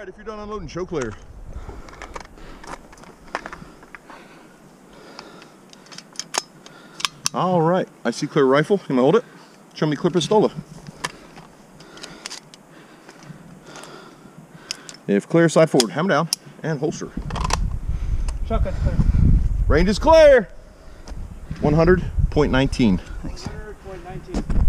Right, if you're done unloading, show clear. All right, I see clear rifle. Can I hold it? Show me clear pistola. If clear, side forward, hammer down, and holster. Shotgun clear. Range is clear. 100.19. Third point 19.